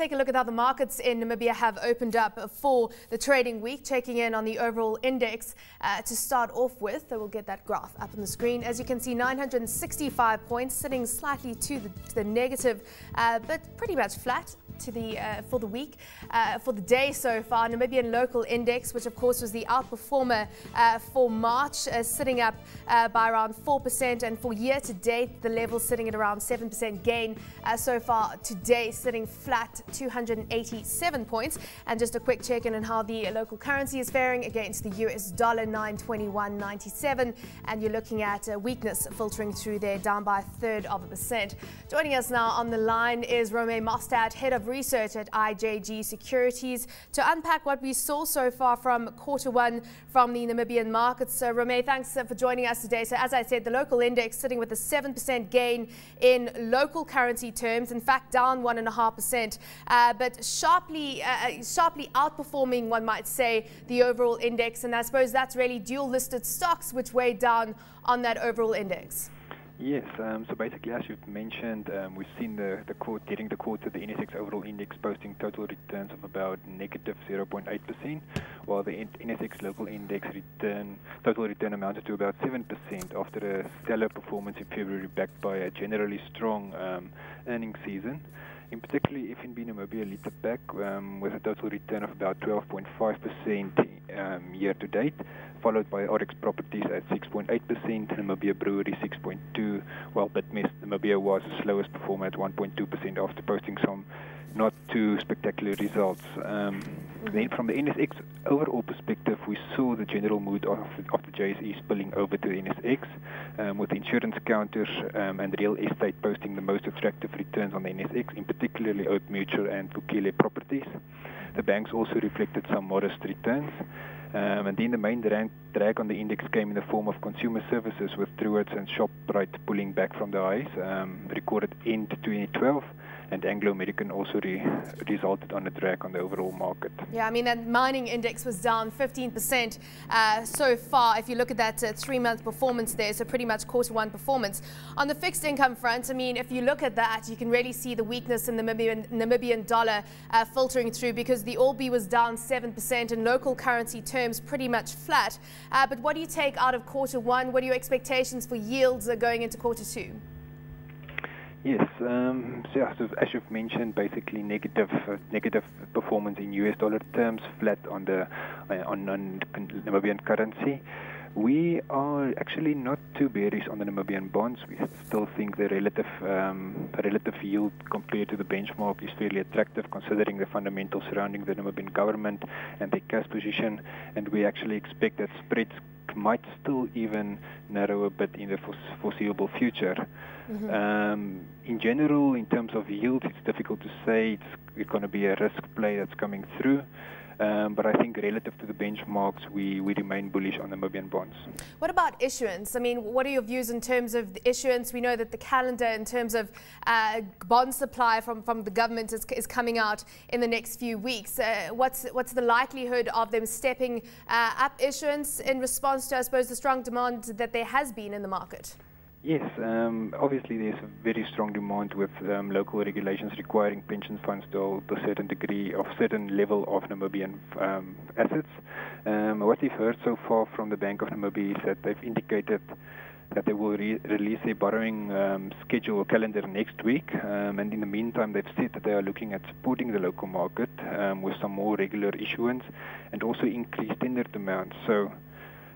take a look at how the markets in Namibia have opened up for the trading week, checking in on the overall index uh, to start off with. So we'll get that graph up on the screen. As you can see, 965 points, sitting slightly to the, to the negative, uh, but pretty much flat to the uh, for the week. Uh, for the day so far, Namibian local index, which of course was the outperformer uh, for March, uh, sitting up uh, by around 4%, and for year to date, the level sitting at around 7% gain uh, so far today, sitting flat 287 points. And just a quick check in on how the local currency is faring against the US dollar 921.97, and you're looking at weakness filtering through there, down by a third of a percent. Joining us now on the line is Romé Mostert, head of research at IJG Securities to unpack what we saw so far from quarter one from the Namibian markets. So, Romé, thanks uh, for joining us today. So, as I said, the local index sitting with a 7% gain in local currency terms, in fact, down 1.5%, uh, but sharply, uh, uh, sharply outperforming, one might say, the overall index. And I suppose that's really dual listed stocks which weighed down on that overall index. Yes. Um, so basically, as you've mentioned, um, we've seen the, the court, getting the quarter, the NSX overall index posting total returns of about negative 0.8%, while the NSX local index return, total return amounted to about 7% after a stellar performance in February, backed by a generally strong um, earnings season. In particular, FNB Namibia led the pack um, with a total return of about 12.5% um, year to date, followed by Oryx Properties at 6.8%, Namibia Brewery 6.2, while Bidvest Namibia was the slowest performer at 1.2% after posting some not too spectacular results. Um, then from the NSX overall perspective, we saw the general mood of, of the JSE spilling over to the NSX, um, with insurance counters um, and real estate posting the most attractive returns on the NSX, in particularly Old Mutual and Vukile Properties. The banks also reflected some modest returns. Um, and then the main drag, drag, on the index came in the form of consumer services, with Truworths and Shoprite pulling back from the highs um, recorded end 2012 and Anglo American also re resulted on a drag on the overall market. Yeah, I mean, that mining index was down 15% uh, so far. If you look at that uh, three month performance there, so pretty much quarter one performance. On the fixed income front, I mean, if you look at that, you can really see the weakness in the Namibian, Namibian dollar uh, filtering through because the Albi was down 7% in local currency terms, pretty much flat. Uh, but what do you take out of quarter one? What are your expectations for yields uh, going into quarter two? Yes. Um, so, as you've mentioned, basically negative uh, negative performance in US dollar terms, flat on the uh, on, Namibian currency. We are actually not too bearish on the Namibian bonds. We still think the relative um, relative yield compared to the benchmark is fairly attractive, considering the fundamentals surrounding the Namibian government and their cash position. And we actually expect that spreads might still even narrow a bit in the foreseeable future. Mm-hmm. Um, in general, in terms of yield, it's difficult to say. It's, it's going to be a risk play that's coming through. Um, but I think relative to the benchmarks, we, remain bullish on the Namibian bonds. What about issuance? I mean, what are your views in terms of the issuance? We know that the calendar in terms of uh, bond supply from, from the government is, is coming out in the next few weeks. Uh, what's, what's the likelihood of them stepping uh, up issuance in response to, I suppose, the strong demand that there has been in the market? Yes, um, obviously there's a very strong demand with um, local regulations requiring pension funds to hold a certain degree of certain level of Namibian um, assets. Um, what we've heard so far from the Bank of Namibia is that they've indicated that they will re- release their borrowing um, schedule calendar next week. Um, and in the meantime, they've said that they are looking at supporting the local market um, with some more regular issuance and also increased tender amounts. So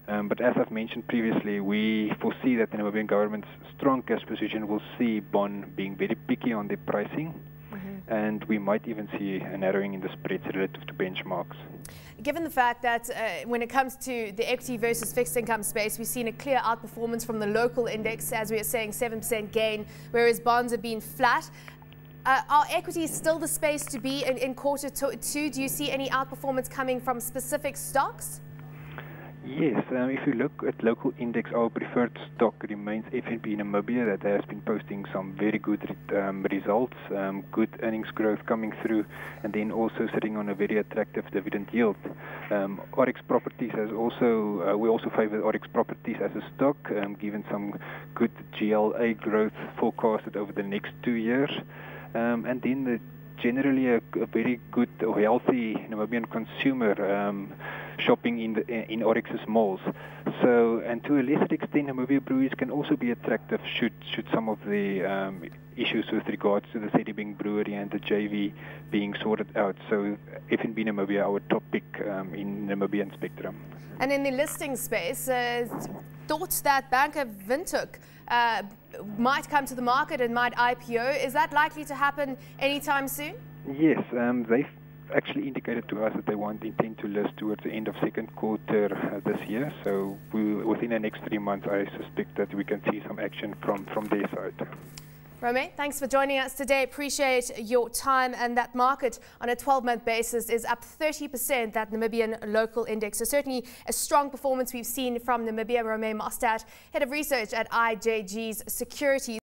um, but as I've mentioned previously, we foresee that the Namibian government's strong cash position will see bond being very picky on the pricing, mm-hmm. and we might even see a narrowing in the spreads relative to benchmarks. Given the fact that uh, when it comes to the equity versus fixed income space, we've seen a clear outperformance from the local index, as we are saying, 7% gain, whereas bonds have been flat. Uh, are equities still the space to be in, in quarter two? Do you see any outperformance coming from specific stocks? Yes, um, if you look at local index, our preferred stock remains FNB Namibia that has been posting some very good um, results, um, good earnings growth coming through, and then also sitting on a very attractive dividend yield. Um, Oryx Properties has also, uh, we also favor Oryx Properties as a stock, um, given some good GLA growth forecasted over the next two years. Um, and then the generally a, a very good or healthy Namibian consumer um, shopping in the in Oryx's malls. So, and to a lesser extent, Namibia breweries can also be attractive should should some of the um, issues with regards to the Sedibeng brewery and the JV being sorted out. So, FNB Namibia, our top pick um, in Namibian spectrum. And in the listing space, uh, thoughts that Banker Windhoek uh, might come to the market and might IPO. Is that likely to happen anytime soon? Yes, um, they've actually indicated to us that they want intend to list towards the end of second quarter uh, this year. So we, within the next three months, I suspect that we can see some action from, from their side. Romé, thanks for joining us today. Appreciate your time. And that market on a 12 month basis is up 30%, that Namibian local index. So, certainly a strong performance we've seen from Namibia. Romé Mostert, head of research at IJG's Securities.